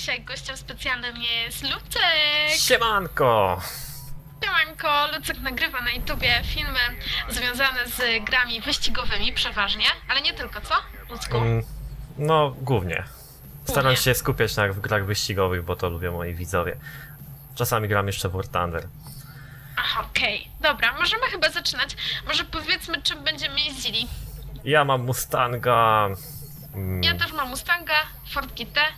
Dzisiaj gościem specjalnym jest Lucek. Siemanko! Siemanko, Lucek nagrywa na YouTubie filmy związane z grami wyścigowymi przeważnie, ale nie tylko, co? Lucku? Mm, No, głównie. Staram się skupiać na grach wyścigowych, bo to lubią moi widzowie. Czasami gram jeszcze w War Thunder. Aha, okej. Dobra, możemy chyba zaczynać. Może powiedzmy, czym będziemy jeździli. Ja mam Mustanga. mm, Ja też mam Mustanga, Ford GT e,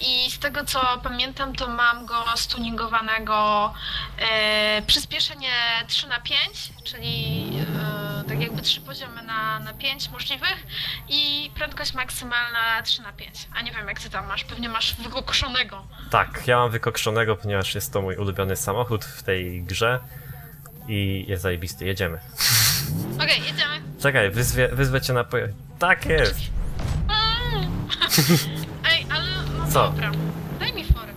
i z tego co pamiętam, to mam go stuningowanego e, przyspieszenie 3 na 5, czyli e, tak jakby 3 poziomy na, na 5 możliwych i prędkość maksymalna 3 na 5. A nie wiem jak ty tam masz, pewnie masz wykokszonego. Tak, ja mam wykokszonego, ponieważ jest to mój ulubiony samochód w tej grze. I jest zajebisty, jedziemy. Okej, jedziemy. Czekaj, wyzwie, wyzwę cię na pojazd. Tak jest! Mm. Ej, ale no Co? dobra, daj mi fory.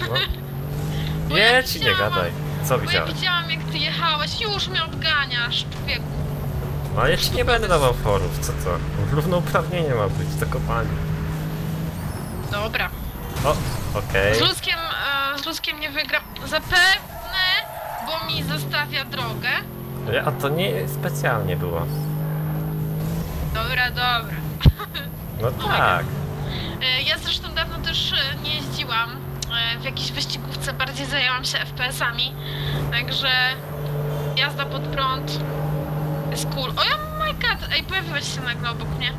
No. Bo ja Jedź i nie widziałam- gadaj. Co Bo ja widziałeś? widziałam jak ty jechałeś, już mnie odganiasz, człowieku. No ja ci nie będę dawał forów, co to? Równouprawnienie ma być, to kopanie. Dobra. O, okej. Z Luckiem, e, z Luckiem nie wygram. Zapewne, bo mi zostawia drogę. A to nie specjalnie było. Dobra, dobra. No tak. E, ja zresztą dawno też e, nie jeździłam e, w jakiejś wyścigówce, bardziej zajęłam się FPS-ami. Także jazda pod prąd jest cool. O ja my god! Ej, pojawiłeś się nagle obok mnie.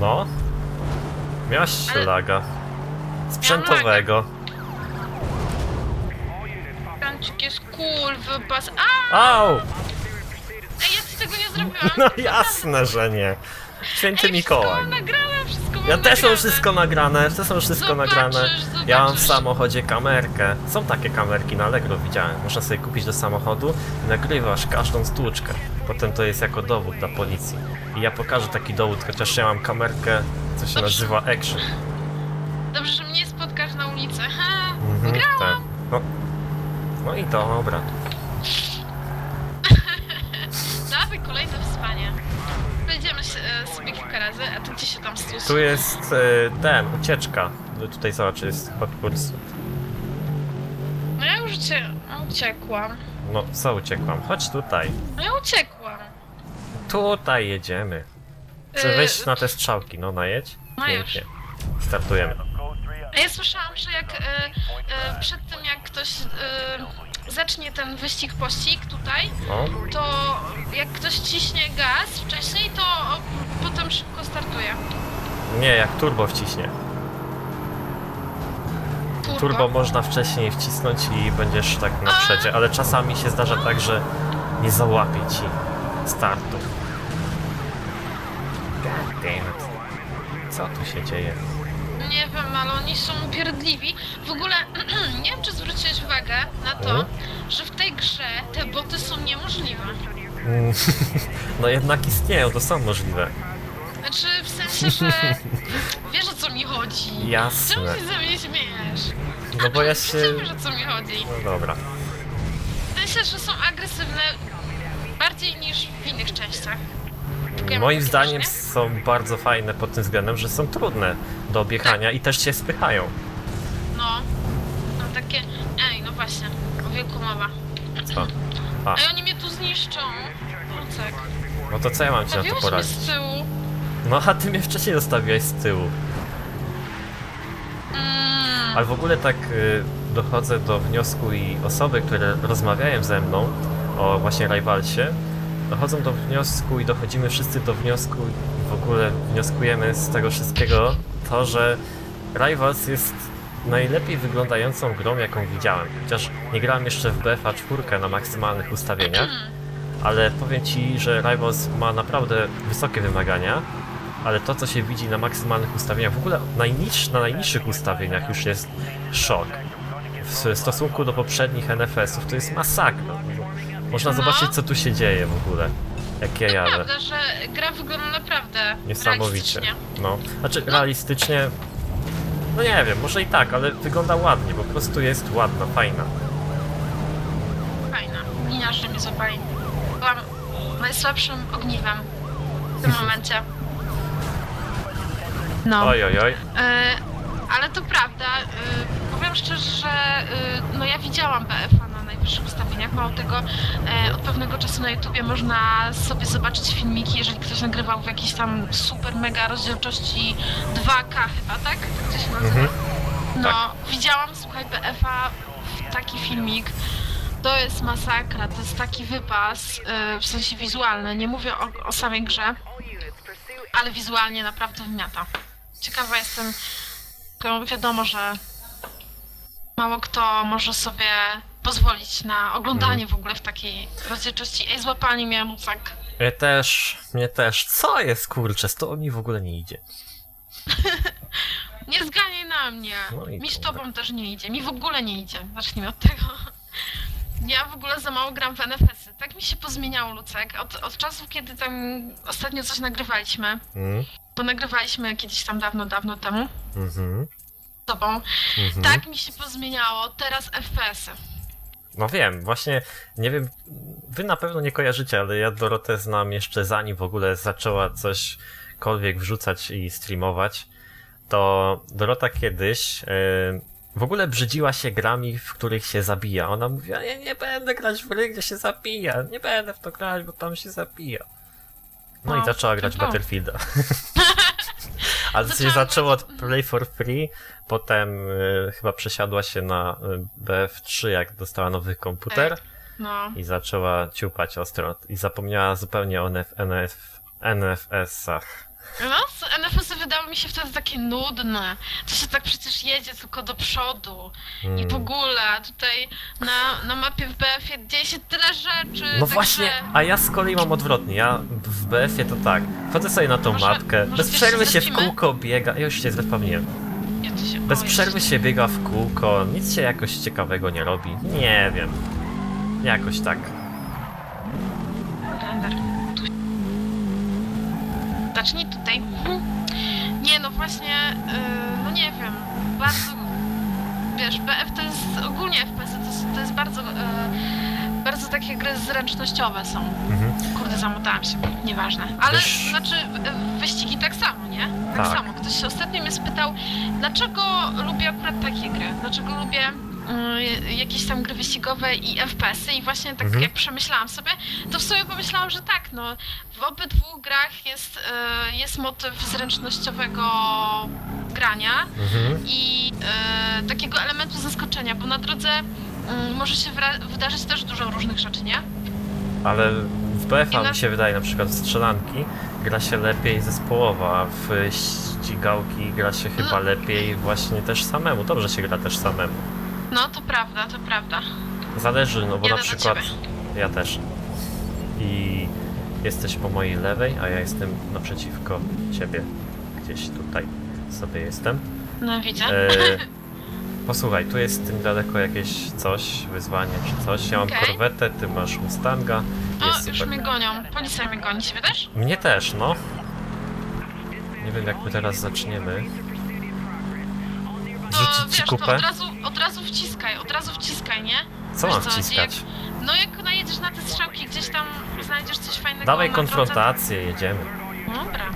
No. Miałaś Ale- laga. Sprzętowego. Kancik jest cool, wybas. Au! Ej, ja ci tego nie zrobiłam. No jasne, że nie. Święty Ej, Mikołaj. Nagrane, wszystko Ja też mam wszystko nagrane, też mam wszystko Zobaczysz, nagrane. Ja mam w zobaczysz. samochodzie kamerkę. Są takie kamerki na Allegro, widziałem. Można sobie kupić do samochodu i nagrywasz każdą stłuczkę. Potem to jest jako dowód dla policji. I ja pokażę taki dowód, chociaż ja mam kamerkę, co się Dobrze. nazywa Action. Dobrze, że mnie spotkasz na ulicy. Ha, Mhm, tak. No. no i dobra. Dawaj, kolejne wyzwanie. Przejdziemy się, e, sobie kilka razy, a ty gdzie się tam? Tu jest e, ten, ucieczka. No Tutaj zobacz, jest pursuit. No ja już ucie... uciekłam. No, co uciekłam? Chodź tutaj. No ja uciekłam. Tutaj jedziemy. Chcę Yy, wejść na te strzałki, no najedź. No Pięknie. Startujemy. A ja słyszałam, że jak e, e, przed tym jak ktoś e, zacznie ten wyścig pościg tutaj, No. to jak ktoś ciśnie gaz wcześniej, to potem szybko startuje. Nie, jak turbo wciśnie. Turbo. Turbo można wcześniej wcisnąć i będziesz tak na przedzie, ale czasami się zdarza tak, że nie załapie ci startu. God damn it. Co tu się dzieje? Nie wiem, ale oni są upierdliwi. W ogóle nie wiem, czy zwróciłeś uwagę na to, Mhm. że w tej grze te boty są niemożliwe. Mm, No jednak istnieją, to są możliwe. Znaczy, w sensie, że wiesz o co mi chodzi. Czemu Jasne. się ze mnie śmiejesz? No bo ja się... Wiesz o co mi chodzi. No dobra. W sensie, że są agresywne bardziej niż w innych częściach. Moim zdaniem są bardzo fajne pod tym względem, że są trudne do objechania i też się spychają. No, no takie... Ej, no właśnie, o wilku mowa. Co? A, Ej, oni mnie tu zniszczą. Lucek, no to co ja mam ci na to poradzić? z tyłu. No a ty mnie wcześniej zostawiłeś z tyłu. Mm. Ale w ogóle tak y, dochodzę do wniosku i osoby, które rozmawiają ze mną o właśnie Rivalsie, dochodzą do wniosku i dochodzimy wszyscy do wniosku w ogóle wnioskujemy z tego wszystkiego to, że Rivals jest najlepiej wyglądającą grą, jaką widziałem. Chociaż nie grałem jeszcze w BFA 4 na maksymalnych ustawieniach, ale powiem Ci, że Rivals ma naprawdę wysokie wymagania, ale to, co się widzi na maksymalnych ustawieniach, w ogóle najniż, na najniższych ustawieniach już jest szok. W stosunku do poprzednich NFS-ów to jest masakra. Można No. zobaczyć, co tu się dzieje w ogóle. Jak ja jadę. Prawda, że gra wygląda naprawdę Niesamowicie. No. Znaczy, realistycznie... No nie wiem, może i tak, ale wygląda ładnie, po prostu jest ładna, fajna. Fajna. Liniarze mnie złapali. Byłam najsłabszym ogniwem w tym momencie. No. Oj, oj, oj. E, Ale to prawda, y, powiem szczerze, że y, no ja widziałam BF-a na najwyższych ustawieniach. Mało tego, e, od pewnego czasu na YouTubie można sobie zobaczyć filmiki, jeżeli ktoś nagrywał w jakiejś tam super mega rozdzielczości 2K chyba, tak? Tak to się nazywa? Mhm. No, widziałam, słuchaj, BF-a w taki filmik. To jest masakra, to jest taki wypas, y, w sensie wizualny. Nie mówię o, o samej grze, ale wizualnie naprawdę wymiata. Ciekawa jestem, wiadomo, że mało kto może sobie pozwolić na oglądanie w ogóle w takiej rozdzielczości. Ej, złapali mnie mucak. Mnie też, mnie też. Co jest kurczę, to mi w ogóle nie idzie. Nie zganiaj na mnie. No mi z tobą też nie idzie. Mi w ogóle nie idzie. Zacznijmy od tego. Ja w ogóle za mało gram w NFS-y. Tak mi się pozmieniało, Lucek. Od, od czasu, kiedy tam ostatnio coś nagrywaliśmy, Mm, bo nagrywaliśmy kiedyś tam dawno, dawno temu mhm, z tobą, mhm. tak mi się pozmieniało. Teraz FPS-y. No wiem, właśnie nie wiem, wy na pewno nie kojarzycie, ale ja Dorotę znam jeszcze zanim w ogóle zaczęła cośkolwiek wrzucać i streamować. To Dorota kiedyś e, w ogóle brzydziła się grami, w których się zabija. Ona mówiła, ja nie będę grać w gry, gdzie się zabija, nie będę w to grać, bo tam się zabija. No i No, zaczęła grać w no. Battlefielda. Ale to się zaczęło od Play for Free, potem e, chyba przesiadła się na e, BF3, jak dostała nowy komputer No. i zaczęła ciupać ostro i zapomniała zupełnie o NF, NF, NFS-ach. No, s- NFS-y wydały mi się wtedy takie nudne. To się tak przecież jedzie tylko do przodu. I Mm. w ogóle tutaj na, na mapie w BF-ie dzieje się tyle rzeczy. No także- właśnie, a ja z kolei mam odwrotnie. Ja w BF-ie to tak. Wchodzę sobie na tą Może- mapkę, może bez przerwy się w zlecimy? kółko biega. Ja już się zrespawniłem. Ja się, Bez przerwy się biega w kółko, nic się jakoś ciekawego nie robi. Nie wiem. Jakoś tak. Render. Zacznij tutaj. Nie, no właśnie, yy, no nie wiem. Bardzo. Wiesz, BF to jest ogólnie FPS, to jest, to jest bardzo. Yy, bardzo takie gry zręcznościowe są. Mhm. Kurde, zamotałam się, nieważne. Ale znaczy, y, wyścigi tak samo, nie? Tak, Tak. samo. Ktoś się ostatnio mnie spytał, dlaczego lubię akurat takie gry? Dlaczego lubię jakieś tam gry wyścigowe i FPS-y i właśnie tak Mhm. jak przemyślałam sobie, to w sumie pomyślałam, że tak, no w obydwu grach jest, y, jest motyw zręcznościowego grania Mhm. i y, takiego elementu zaskoczenia, bo na drodze y, może się wydarzyć też dużo różnych rzeczy, nie? Ale w BF-a na- mi się wydaje, na przykład w strzelanki gra się lepiej zespołowo, a w ścigałki gra się chyba No. lepiej właśnie też samemu. Dobrze się gra też samemu. No to prawda, to prawda. Zależy, no bo Jadę na przykład ja też. I jesteś po mojej lewej, a ja jestem naprzeciwko ciebie. Gdzieś tutaj sobie jestem. No widzę. E, posłuchaj, tu jest niedaleko jakieś coś, wyzwanie czy coś. Ja mam Okej. korwetę, ty masz Mustanga. Jest o, już super. mnie gonią. Policja mnie goni, ciebie też? Mnie też, no. Nie wiem jak my teraz zaczniemy. To Wrzucić ci to kupę? od razu, od razu wciskaj, od razu wciskaj, nie? Co wiesz mam co, wciskać? No jak najedziesz na te strzałki, gdzieś tam znajdziesz coś fajnego Dawaj drodze, konfrontację, jedziemy. Dobra.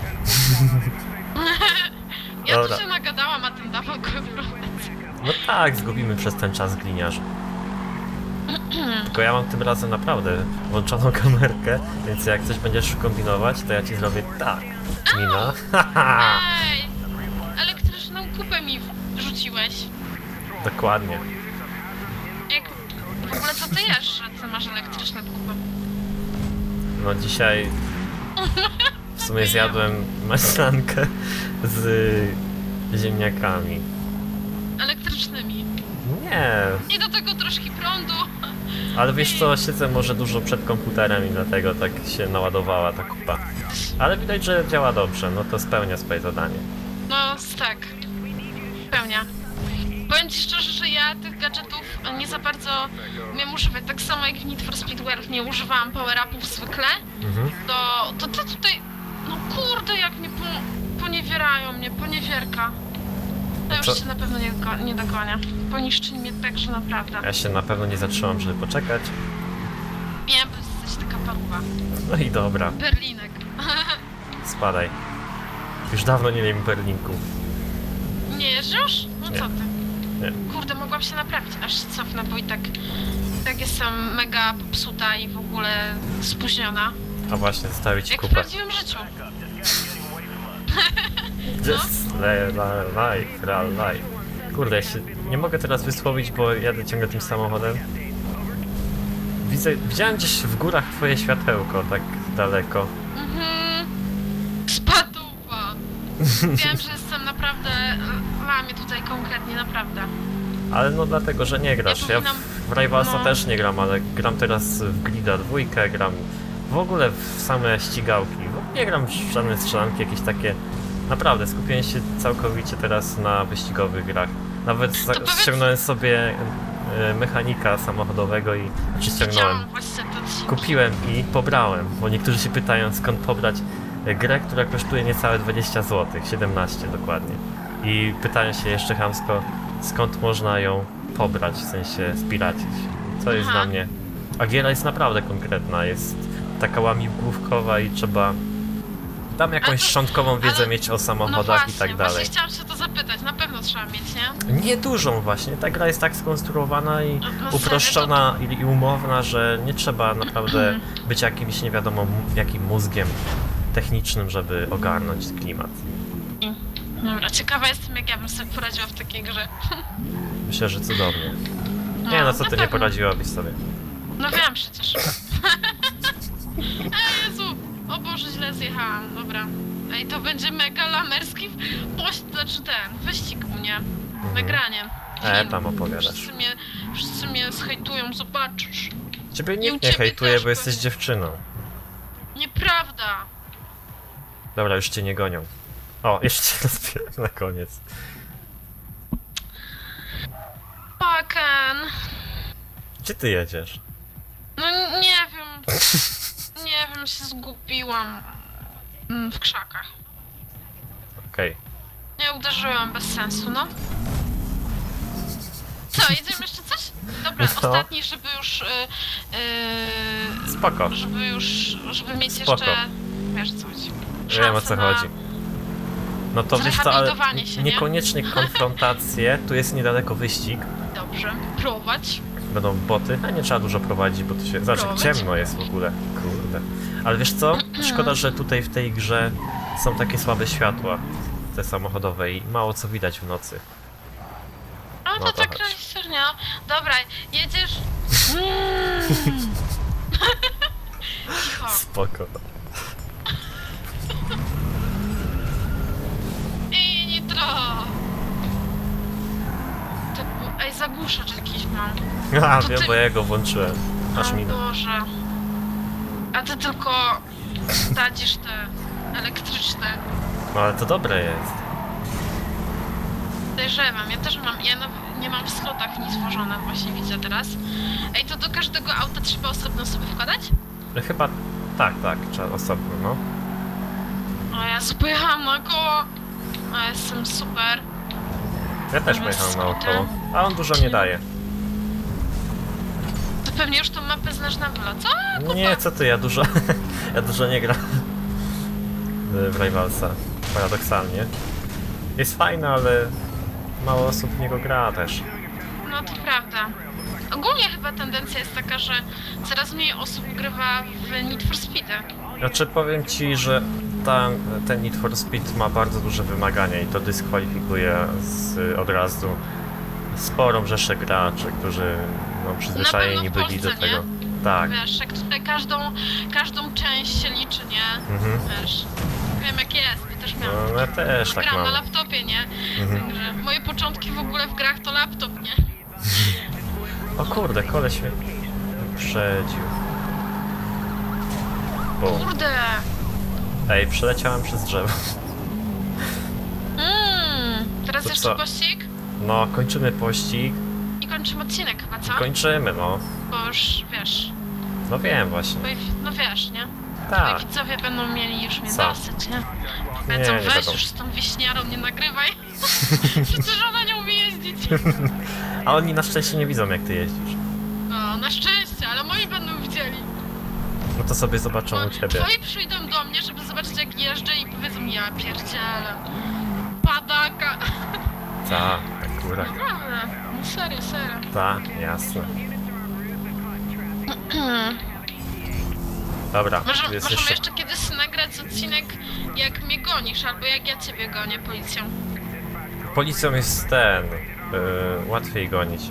ja Dobra. tu się nagadałam, a ten dawał konfrontację. No tak, zgubimy przez ten czas gliniarz. Tylko ja mam tym razem naprawdę włączoną kamerkę, więc jak coś będziesz kombinować, to ja ci zrobię tak. Mina. Ej! Elektryczną kupę mi Dokładnie. Jak... W ogóle co ty jesz, że ty masz elektryczne kupy? No dzisiaj w sumie zjadłem maślankę z ziemniakami. Elektrycznymi. Nie, I do tego troszkę prądu. ale wiesz co, siedzę może dużo przed komputerem i dlatego tak się naładowała ta kupa. Ale widać, że działa dobrze, no to spełnia swoje zadanie. No, tak. Pełnia. Powiem ci szczerze, że ja tych gadżetów nie za bardzo umiem używać. Tak samo jak w Need for Speed World nie używałam power-upów zwykle, Mhm. to, to ty tutaj... No kurde, jak mnie po, poniewierają mnie, poniewierka. To już Co? cię na pewno nie, nie dogonię. Poniszczyli mnie tak, że naprawdę. Ja się na pewno nie zatrzymam, żeby poczekać. Wiem, bo jesteś taka paruwa. No i dobra, Berlinek. spadaj. Już dawno nie wiem Berlinku. Nie jeżdżasz? No Nie. co ty? Kurde, mogłam się naprawić, aż się cofnę, bo i tak, tak jestem mega popsuta i w ogóle spóźniona. A właśnie, zostawić ci Jak w kupę. prawdziwym życiu. Just life, real life. Kurde, ja się nie mogę teraz wysłowić, bo jadę ciągle tym samochodem. Widzę, widziałem gdzieś w górach twoje światełko, tak daleko. Mhm. Spaduwa. Wiem, że jestem naprawdę... Tutaj konkretnie, naprawdę. Ale no dlatego, że nie grasz. Ja powinnam- w, w Rivalsa no. też nie gram, ale gram teraz w Grida dwójkę, gram w ogóle w same ścigałki. Nie gram w żadne strzelanki, jakieś takie... Naprawdę, skupiłem się całkowicie teraz na wyścigowych grach. Nawet za- powiedz- ściągnąłem sobie e, mechanika samochodowego i... Znaczy ściągnąłem. Kupiłem i pobrałem, bo niektórzy się pytają skąd pobrać e, grę, która kosztuje niecałe 20 zł, 17 dokładnie. I pytają się jeszcze chamsko, skąd można ją pobrać, w sensie spiracić. Co jest Aha. dla mnie... A giera jest naprawdę konkretna, jest taka łamigłówkowa i trzeba tam jakąś to- szczątkową wiedzę ale- mieć o No samochodach właśnie, i tak dalej. właśnie chciałam się to zapytać, na pewno trzeba mieć, nie? Nie dużą właśnie, ta gra jest tak skonstruowana i No, no serio, uproszczona i, i umowna, że nie trzeba naprawdę Mhm. być jakimś nie wiadomo jakim mózgiem technicznym, żeby ogarnąć klimat. Dobra, ciekawa jestem, jak ja bym sobie poradziła w takiej grze. Myślę, że cudownie. Nie no, co na ty nie pewno. poradziłabyś sobie? No wiem przecież. Ej, Jezu! O Boże, źle zjechałam, dobra. Ej, to będzie mega lamerski pość, znaczy ten, wyścig u mnie. Nagranie. E, Film. tam opowiadasz. Wszyscy mnie, wszyscy mnie zhejtują, zobaczysz. Ciebie I u nikt nie ciebie hejtuje, też bo jesteś pewnie. dziewczyną. Nieprawda! Dobra, już cię nie gonią. O, jeszcze rozbieram na koniec. Paken! Gdzie ty jedziesz? No nie wiem. Nie wiem, się zgubiłam. W krzakach. Okej. Nie uderzyłam bez sensu, no. Co, jedziemy jeszcze coś? Dobra, No. ostatni, żeby już. Yy, yy, Spoko. żeby już. żeby mieć Spoko. jeszcze. Wiesz co chodzi. Wiem o Szansę co na- chodzi. No to wiesz co, ale się, nie? niekoniecznie konfrontacje. Tu jest niedaleko wyścig. Dobrze, prowadź. Będą boty, a nie trzeba dużo prowadzić, bo tu się... Prowadź. ciemno jest w ogóle. Kurde. Ale wiesz co? Szkoda, że tutaj w tej grze są takie słabe światła. Te samochodowe i mało co widać w nocy. No No to to tak średnio. Dobra, jedziesz. Mm. Spoko. Zagłuszacz jakiś mam. A, wiem, ty- bo ja go włączyłem. Aż o minę. Boże. A ty tylko dadzisz te elektryczne. No ale to dobre jest. Podejrzewam, ja też mam, ja nawet nie mam w slotach nic włożone, właśnie widzę teraz. Ej, to do każdego auta trzeba osobno sobie wkładać? No chyba... Tak, tak, trzeba osobno, no. O, ja pojechałam na koło. A jestem super. Ja też pojechałem naokoło. A on dużo nie daje. To pewnie już tą mapę znasz na wylot, co? Nie, co ty, ja dużo... ja dużo nie gram w Rivalsa. Paradoksalnie. Jest fajny, ale mało osób w niego gra też. No to prawda. Ogólnie chyba tendencja jest taka, że coraz mniej osób grywa w Need for Speed. Znaczy powiem ci, że ta, ten Need for Speed ma bardzo duże wymagania i to dyskwalifikuje z, od razu sporą rzeszę graczy, którzy no, przyzwyczajeni byli do tego. Tak. Wiesz, jak tutaj każdą, każdą część się liczy, nie? Mhm. Wiesz, wiem jak jest, bo też miałam. No, ja też tak Gram na mam. laptopie, nie? Mhm. Także moje początki w ogóle w grach to laptop, nie? O kurde, koleś mnie przedził. Bum. Kurde! Ej, przeleciałem przez drzewo. Mmm, teraz To jeszcze co? pościg No, kończymy pościg. i kończymy odcinek chyba, co? Kończymy, no. Bo już, wiesz, No wiem właśnie. no wiesz, nie? Tak. Twoi widzowie będą mieli już mnie Co? dosyć, nie? Powiedzą, nie weź będą. już z tą wieśniarą, nie nagrywaj. Przecież ona nie umie jeździć. A oni na szczęście nie widzą jak ty jeździsz. No, na szczęście, ale moi będą widzieli. No to sobie zobaczą Bo u ciebie. twoi przyjdą do mnie, żeby zobaczyć jak jeżdżę i powiedzą, ja pierdzielę. Padaka. Ta, akurat. Naprawdę. No serio, serio. Ta, jasne. Dobra, Może, możemy jeszcze... jeszcze kiedyś nagrać odcinek, jak mnie gonisz, albo jak ja ciebie gonię policją. Policją jest ten... Yy, łatwiej gonić.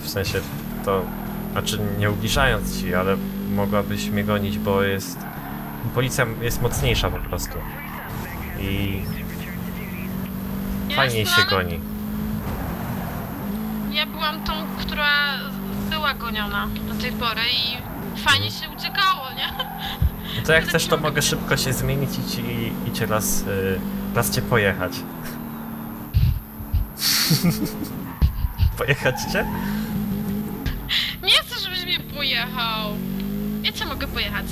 W sensie to... Znaczy nie ubliżając ci, ale mogłabyś mnie gonić, bo jest... Policja jest mocniejsza po prostu. I fajniej Jasne, się ale goni. Ja byłam tą, która była goniona do tej pory i fajnie się uciekało, nie? No to jak chcesz, to mogę szybko się zmienić i ci, i cię raz, y, raz cię pojechać. pojechać cię? Nie chcę, żebyś mnie pojechał. Ja cię mogę pojechać.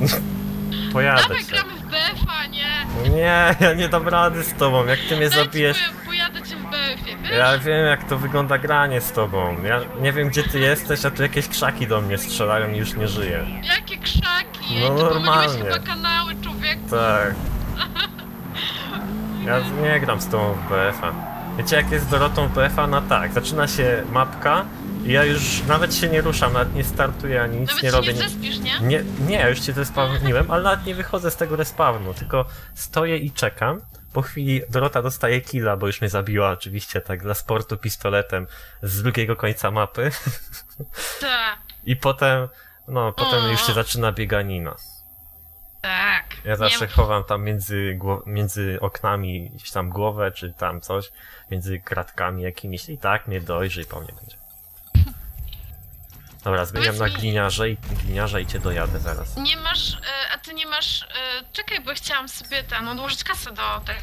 Pojadę Dawaj, cię. gramy w BF-a, nie? Nie, ja nie dam rady z tobą, jak ty mnie Daj ci zabijesz. powiem, Pojadę cię w BF-ie, wiesz? Ja wiem jak to wygląda granie z tobą. Ja nie wiem gdzie ty jesteś, a tu jakieś krzaki do mnie strzelają i już nie żyję. Jakie krzaki? No pomyliłeś normalnie. chyba kanały, człowieku. Tak. Ja nie gram z tobą w BF-a. Wiecie jak jest z Dorotą w BF-a? No tak, zaczyna się mapka ja już nawet się nie ruszam, nawet nie startuję ani nic Nawet nie się robię. nie zespisz, nie? Nie, nie, ja już cię zespawniłem, ale nawet nie wychodzę z tego respawnu, tylko stoję i czekam. Po chwili Dorota dostaje killa, bo już mnie zabiła oczywiście tak dla sportu pistoletem z drugiego końca mapy. Tak, I potem, no, potem O. już się zaczyna bieganina. tak. Ja zawsze Nie, chowam tam między, między oknami gdzieś tam głowę, czy tam coś, między kratkami jakimiś i tak mnie dojrzy i po mnie będzie. Dobra, zmieniam na Powiedz mi- gliniarze i gliniarza i cię dojadę zaraz. nie masz, e, a ty nie masz, e, czekaj, bo chciałam sobie ten, odłożyć kasę do tego.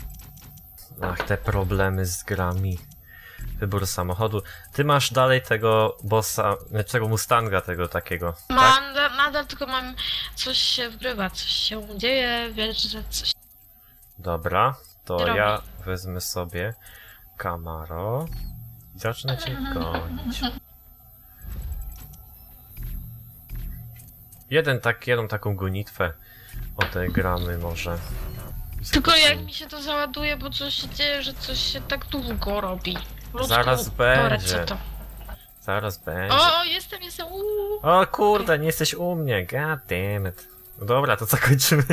Ach, te problemy z grami. Wybór samochodu. Ty masz dalej tego bossa, znaczy tego Mustanga tego takiego, tak? Mam, da- nadal tylko mam, coś się wgrywa, coś się dzieje, wiesz, że coś... Dobra, to Robi. ja wezmę sobie Camaro i zacznę cię gonić. Jeden tak, jedną taką gonitwę odegramy może. Tylko jak mi się to załaduje, bo coś się dzieje, że coś się tak długo robi. Zaraz Dobra, będzie. Zaraz będzie. O, jestem, jestem, uuu. O kurde, nie jesteś u mnie, god damn it. No dobra, to co kończymy?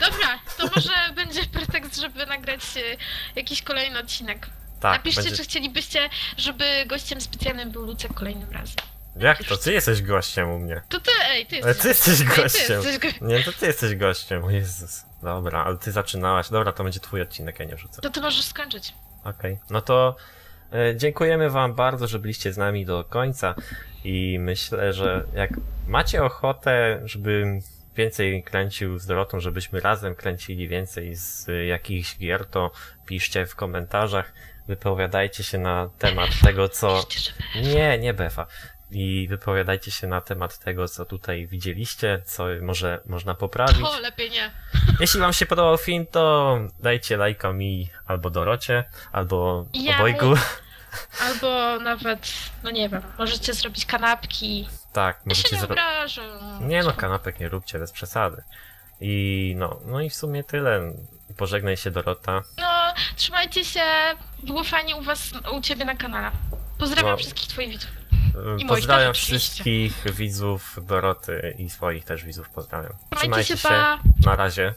Dobra, to może będzie pretekst, żeby nagrać e, jakiś kolejny odcinek. Tak, Napiszcie, będzie... czy chcielibyście, żeby gościem specjalnym był Lucek kolejnym razem. Jak to? Ty jesteś gościem u mnie. To ty, ej, ty Ale jesteś. ty jesteś Ej, ty gościem. jesteś go... Nie, to ty jesteś gościem, o Jezus. Dobra, ale ty zaczynałaś. Dobra, to będzie twój odcinek, ja nie rzucę. To ty możesz skończyć. Okej, no to e, dziękujemy wam bardzo, że byliście z nami do końca i myślę, że jak macie ochotę, żebym więcej kręcił z Dorotą, żebyśmy razem kręcili więcej z jakichś gier, to piszcie w komentarzach, wypowiadajcie się na temat tego, co... Żeby... Nie, nie befa. I wypowiadajcie się na temat tego, co tutaj widzieliście, co może można poprawić. O, lepiej nie. Jeśli wam się podobał film, to dajcie lajka mi albo Dorocie, albo Ja. obojgu. Albo nawet, no nie wiem, możecie zrobić kanapki. Tak, możecie zrobić. Nie no, kanapek nie róbcie bez przesady. I no, no i w sumie tyle. Pożegnaj się Dorota. No, trzymajcie się. Było fajnie u was, u ciebie na kanale. Pozdrawiam No. wszystkich twoich widzów. Moich Pozdrawiam też oczywiście. wszystkich widzów Doroty i swoich też widzów pozdrawiam. Trzymajcie się, pa! Na razie.